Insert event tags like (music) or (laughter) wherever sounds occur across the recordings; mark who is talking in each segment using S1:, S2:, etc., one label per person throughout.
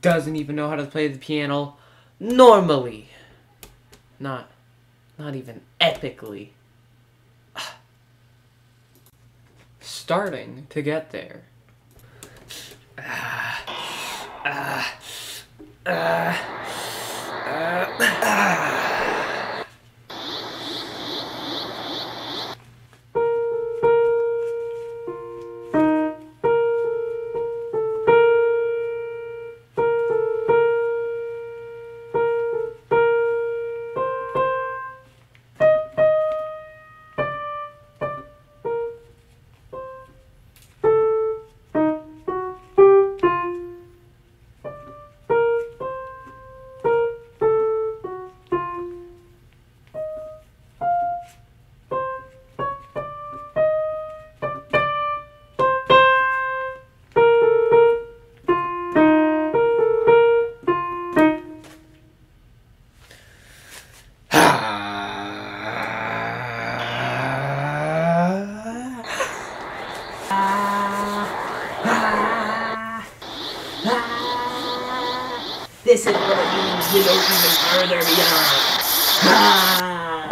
S1: Doesn't even know how to play the piano normally. Not, not even epically. (sighs) Starting to get there.
S2: This is what it means to go even further beyond. Ah.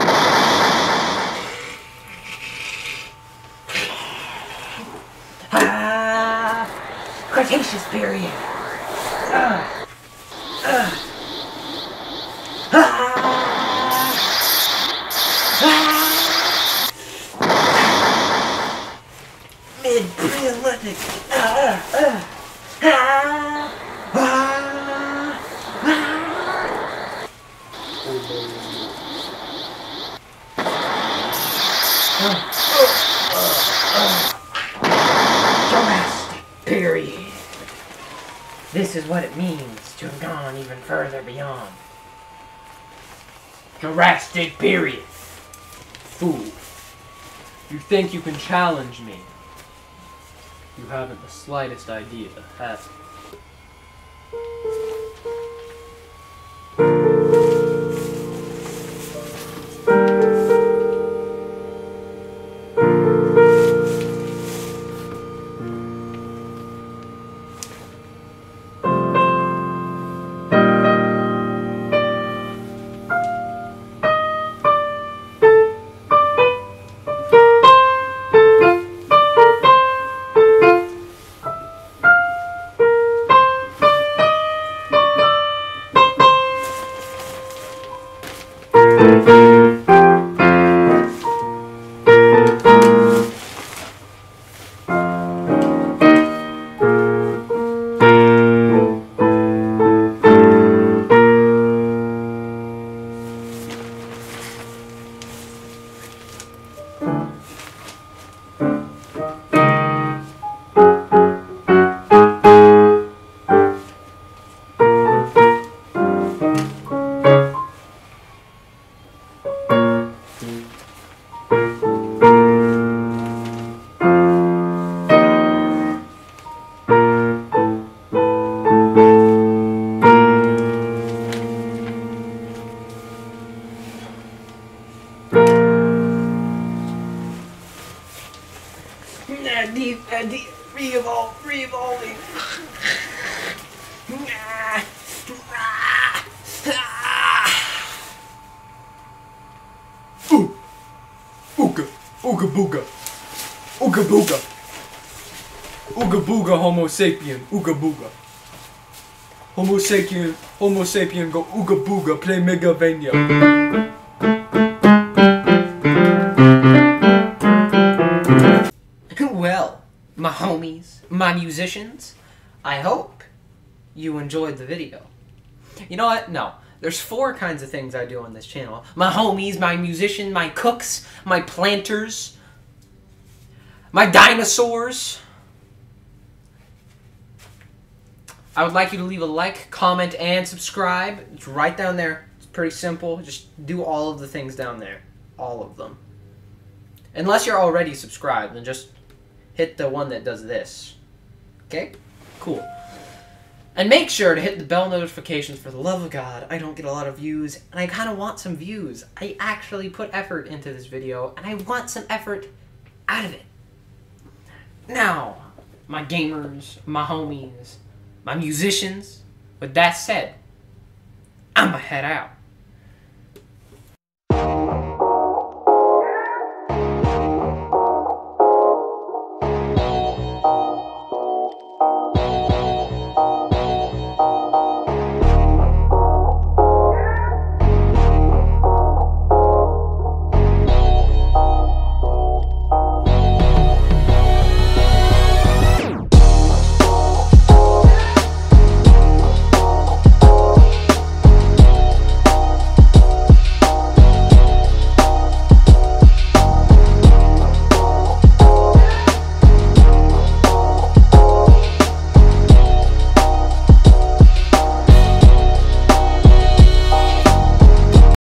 S2: Ah. Cretaceous period. Ah. Ah. Ah. Ah. Mid-Paleolithic. Ah. Ah. Ah. Ah. Ah. Jurassic period. This is what it means to have gone even further beyond. Jurassic period.
S1: Fool. You think you can challenge me? You haven't the slightest idea, have you?
S2: Deep, deep, re-evolve, re-evolving.
S1: Ooga! Ooga booga! Ooga booga! Ooga booga homo sapien! Ooga booga! Homo sapien, homo sapien go ooga booga play
S2: Megalovania! My homies, my musicians, I hope you enjoyed the video. You know what? No. There's four kinds of things I do on this channel. My homies, my musician, my cooks, my planters, my dinosaurs. I would like you to leave a like, comment, and subscribe. It's right down there. It's pretty simple. Just do all of the things down there. All of them. Unless you're already subscribed, then just hit the one that does this. Okay? Cool. And make sure to hit the bell notifications for the love of God. I don't get a lot of views, and I kind of want some views. I actually put effort into this video, and I want some effort out of it. Now, my gamers, my homies, my musicians, with that said, I'ma head out.